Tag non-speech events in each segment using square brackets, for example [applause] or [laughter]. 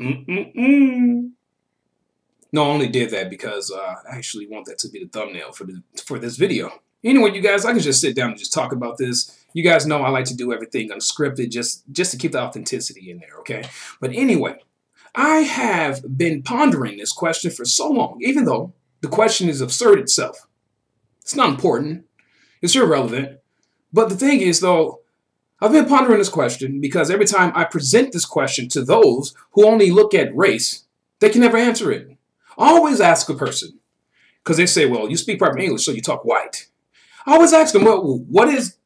Mm-mm-mm. No, I only did that because uh, I actually want that to be the thumbnail for the for this video. Anyway, you guys, I can just sit down and just talk about this. You guys know I like to do everything unscripted just, just to keep the authenticity in there, okay? But anyway, I have been pondering this question for so long, even though the question is absurd itself. It's not important. It's irrelevant. But the thing is, though, I've been pondering this question because every time I present this question to those who only look at race, they can never answer it. I always ask a person, because they say, well, you speak proper English, so you talk white. I always ask them, well, what is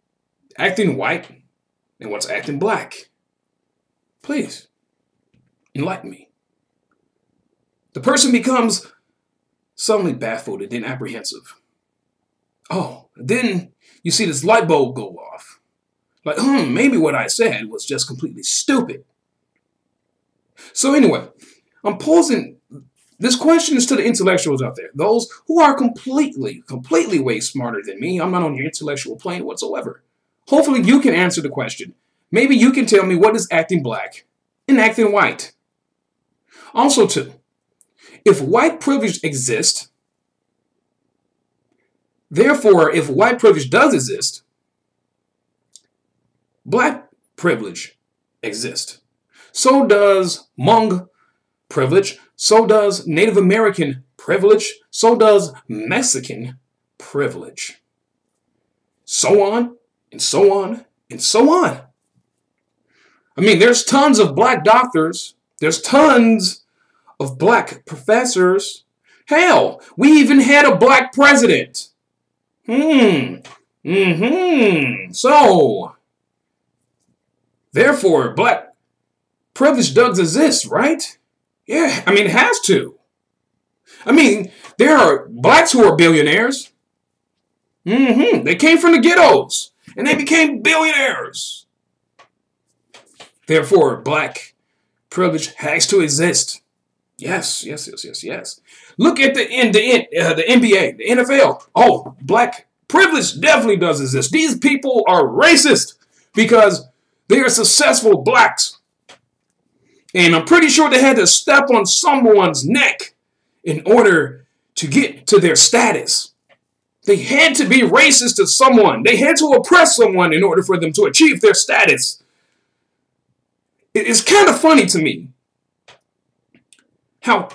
acting white and what's acting black? Please, enlighten me. The person becomes suddenly baffled and then apprehensive. Oh, then you see this light bulb go off. Like, hmm, maybe what I said was just completely stupid. So anyway, I'm posing this question is to the intellectuals out there, those who are completely, completely way smarter than me. I'm not on your intellectual plane whatsoever. Hopefully you can answer the question. Maybe you can tell me what is acting black and acting white. Also too, if white privilege exists, therefore if white privilege does exist, black privilege exists. So does Hmong privilege, so does Native American privilege. So does Mexican privilege. So on and so on and so on. I mean, there's tons of black doctors. There's tons of black professors. Hell, we even had a black president. Hmm. Mm-hmm. So, therefore, black privilege does exist, right? Yeah, I mean, it has to. I mean, there are blacks who are billionaires. Mm-hmm. They came from the ghettos and they became billionaires. Therefore, black privilege has to exist. Yes, yes, yes, yes, yes. Look at the in the uh, the NBA, the NFL. Oh, black privilege definitely does exist. These people are racist because they are successful blacks. And I'm pretty sure they had to step on someone's neck in order to get to their status. They had to be racist to someone. They had to oppress someone in order for them to achieve their status. It's kind of funny to me how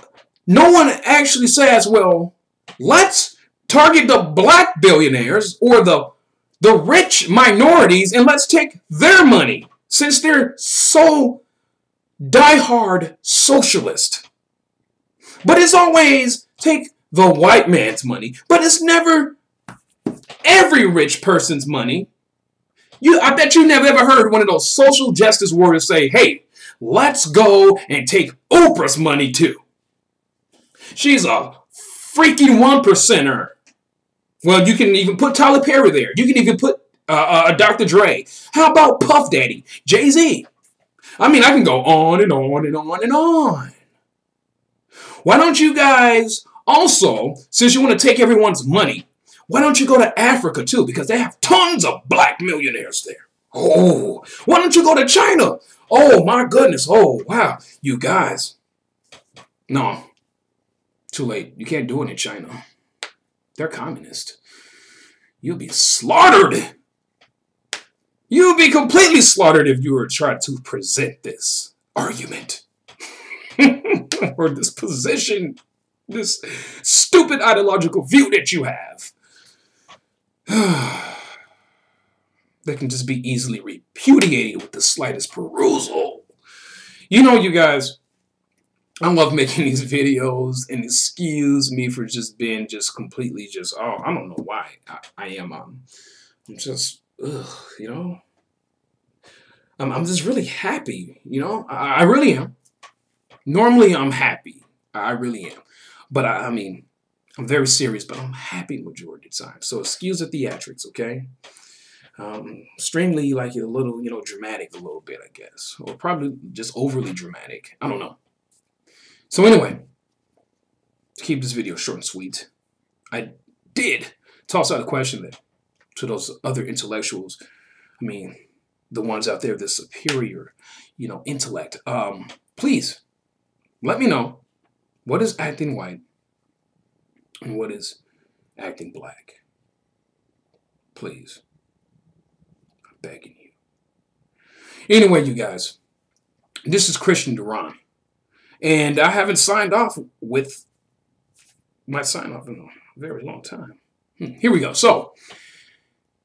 no one actually says, well, let's target the black billionaires or the, the rich minorities and let's take their money since they're so die-hard socialist. But it's always take the white man's money. But it's never every rich person's money. You, I bet you never ever heard one of those social justice warriors say, hey, let's go and take Oprah's money too. She's a freaking one percenter. Well, you can even put Tyler Perry there. You can even put uh, uh, Dr. Dre. How about Puff Daddy, Jay Z? I mean, I can go on and on and on and on. Why don't you guys also, since you want to take everyone's money, why don't you go to Africa too? Because they have tons of black millionaires there. Oh, why don't you go to China? Oh, my goodness. Oh, wow. You guys. No. Too late. You can't do it in China. They're communist. You'll be slaughtered. You'd be completely slaughtered if you were trying to present this argument. [laughs] or this position, this stupid ideological view that you have. [sighs] that can just be easily repudiated with the slightest perusal. You know, you guys, I love making these videos, and excuse me for just being just completely just, oh, I don't know why I, I am, um, I'm just ugh, you know, I'm, I'm just really happy, you know, I, I really am. Normally I'm happy, I really am. But I, I mean, I'm very serious, but I'm happy majority of the time. So excuse the theatrics, okay? Um, extremely like a little, you know, dramatic a little bit, I guess. Or probably just overly dramatic. I don't know. So anyway, to keep this video short and sweet, I did toss out a question that to those other intellectuals. I mean, the ones out there, the superior, you know, intellect. Um, please let me know what is acting white and what is acting black. Please. I'm begging you. Anyway, you guys, this is Christian Duran. And I haven't signed off with my sign off in a very long time. Hmm, here we go. So,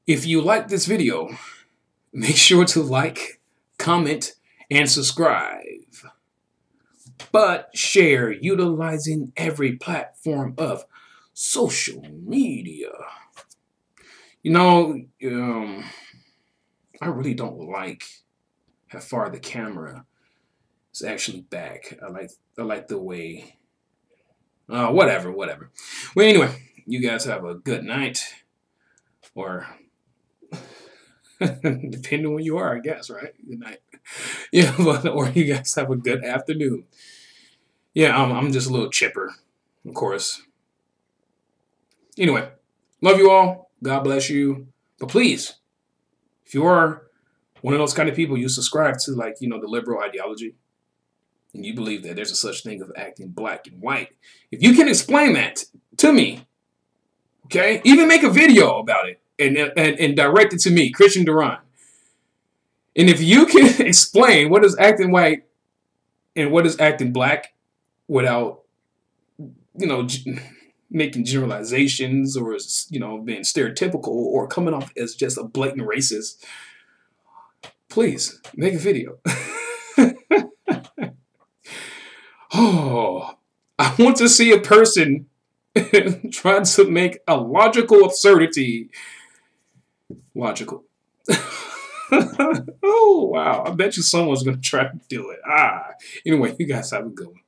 if you like this video, [laughs] make sure to like, comment, and subscribe. But share utilizing every platform of social media. You know, um, I really don't like how far the camera is actually back. I like I like the way. Uh, whatever, whatever. Well, anyway, you guys have a good night, or [laughs] depending on where you are, I guess, right? Good night. [laughs] Yeah, but or you guys have a good afternoon. Yeah, I'm I'm just a little chipper, of course. Anyway, love you all. God bless you. But please, if you are one of those kind of people, you subscribe to like, you know, the liberal ideology, and you believe that there's a such thing of acting black and white. If you can explain that to me, okay, even make a video about it and, and, and direct it to me, Christian Duran. And if you can [laughs] explain what is acting white and what is acting black without, you know, [laughs] making generalizations or you know being stereotypical or coming off as just a blatant racist please make a video [laughs] oh [sighs] i want to see a person [laughs] trying to make a logical absurdity. Logical. [laughs] Oh wow. I bet you someone's gonna try to do it. Ah. Anyway you guys have a good one